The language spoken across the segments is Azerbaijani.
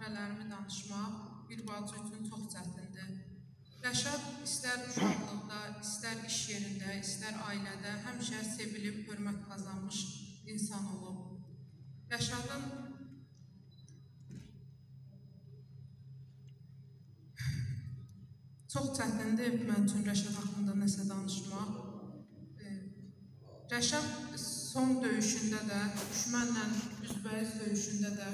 xatirələrimi danışmaq bir bacı üçün çox çətindir. Rəşad istər uşaqlıqda, istər iş yerində, istər ailədə həmişə sevilib, hörmət qazanmış insan olub. Rəşadın çox çətindir mən üçün Rəşad haqqında nəsə danışmaq. Rəşad son döyüşündə də, düşmənlə üzbəüz döyüşündə də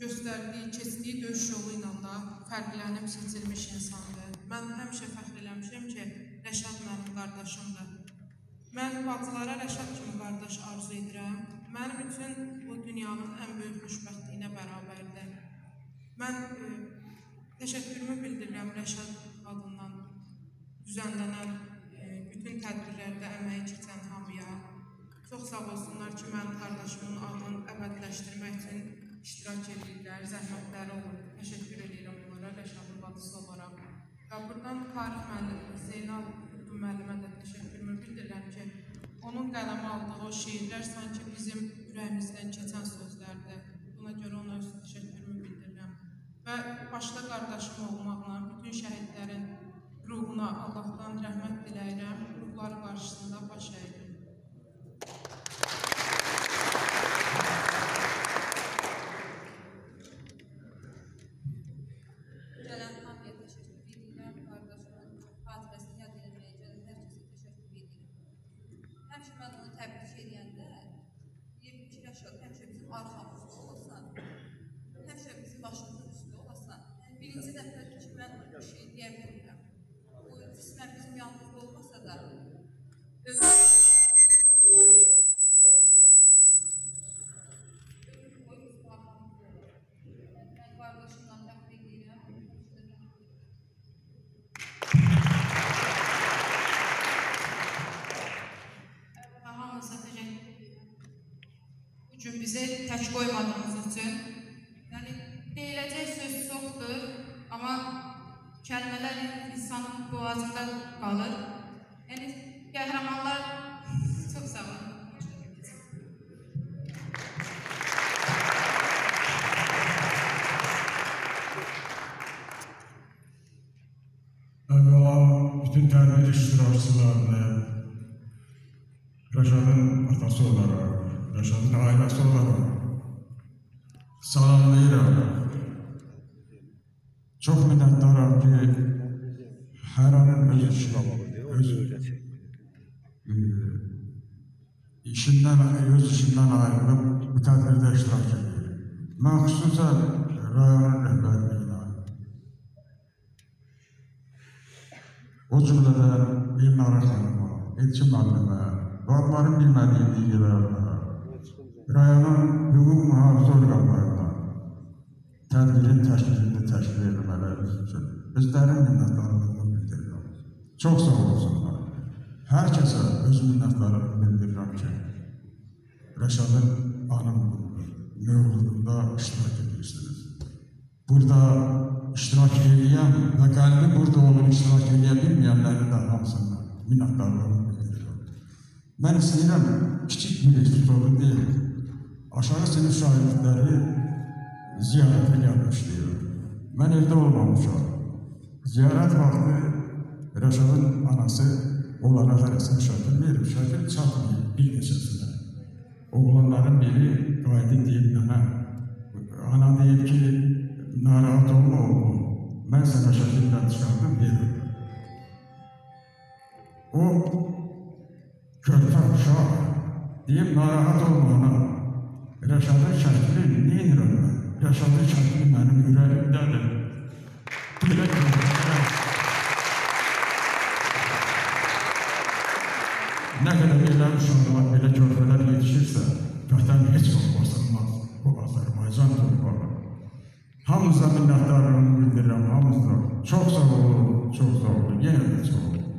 göstərdiyi, keçdiyi döyüş yolu ilə də fərqlənib seçilmiş insandır. Mən həmişə fəxr eləmişəm ki, Rəşad mənim qardaşımdır. Mən bacılara Rəşad kimi qardaş arzu edirəm. Mənim üçün bu dünyanın ən böyük xoşbəxtliyinə bərabərdir. Mən e, təşəkkürümü bildirirəm Rəşad adından düzənlənən e, bütün tədbirlərdə əməyi keçən hamıya. Çox sağ olsunlar ki, mənim qardaşımın adını əbədiləşdirmək üçün iştirak edirlər, zəhmətləri olur. Təşəkkür edirəm onlara Rəşadın bacısı olaraq. Və buradan tarix müəllimi Zeynal Qutbu müəllimə də təşəkkürümü bildirirəm ki, onun qələmə aldığı o şeirlər sanki bizim ürəyimizdən keçən sözlərdir. Buna görə ona öz təşəkkürümü bildirirəm. Və başda qardaşım olmaqla bütün şəhidlərin ruhuna Allahdan rəhmət diləyirəm. Ruhları qarşısında Gələn hamıya təşəkkür edirəm. Qardaşımın xatirəsini yad eləməyə gələn hər kəsə təşəkkür edirəm. Həmişə mən onu təbrik edəndə deyirdim ki, Rəşad, həmişə bizim arxamızda olasan, həmişə bizim başımızın üstündə olasan. Yəni, birinci dəfədir ki, mən bir şey deyə bilmirəm. Bu qismən bizim yanımızda olmasa da, ömür ömür boyu bizim arxamızda olur. Yəni, mən qardaşımla fəxr edirəm. Və hamınıza təşəkkür edirəm. Gün bizi tək qoymadığınız üçün. Yəni deyiləcək söz çoxdur, amma kəlmələr insanın boğazında qalır. Yəni qəhrəmanlar çox sağ olun. Əvvəla bütün tərbiyə iştirakçılarını, Rəşadın atası olaraq, Rəşadın ailəsi olaraq salamlayıram. Çox minnətdaram ki, hər anın öz işi, öz e, işindən, öz işindən ayrılıb bu tədbirdə iştirak edir. Mən xüsusən rayonun rəhbərliyinə, O cümlədən Elnara xanıma, Elçin müəllimə, və onların bilmədiyi digərlərinə, rayonun hüquq mühafizə orqanlarına tədbirin təşkilini təşkil etmələri üçün özlərin minnətdarlığını bildirirəm. Çox sağ olsunlar. Hər kəsə öz minnətdarlığımı bildirirəm ki, Rəşadın anım mövludunda iştirak edirsiniz. Burada iştirak edən və qəlbi burada olub iştirak edə bilməyənlərin də hamısına minnətdarlığımı bildirirəm. Mən istəyirəm kiçik bir epizodu deyil, aşağı sinif şagirdləri ziyarətə gəlmişdir. Mən evdə olmamışam. Ziyarət vaxtı Rəşadın anası onlara hərəsinə şəkil verib, şəkil çatmayıb bir neçəsinə. Oğlanların biri qayıdıb deyib mənə, ana deyib ki, narahat olma oğlum, mən sənə şəkildən çıxardım, verim. O, körpə uşaq, deyib narahat olma ana, Rəşadın şəkli neyinirəm mən? Rəşadın şəkli mənim ürəyimdədir. Belə körpələr, nə qədər belə uşaqlar, belə körpələr yetişirsə, vətən heç vaxt basılmaz bu Azərbaycan torpağı. Hamınıza minnətdarlığımı bildirirəm, hamınıza. Çox sağ olun, çox sağ olun, yenə də çox olun.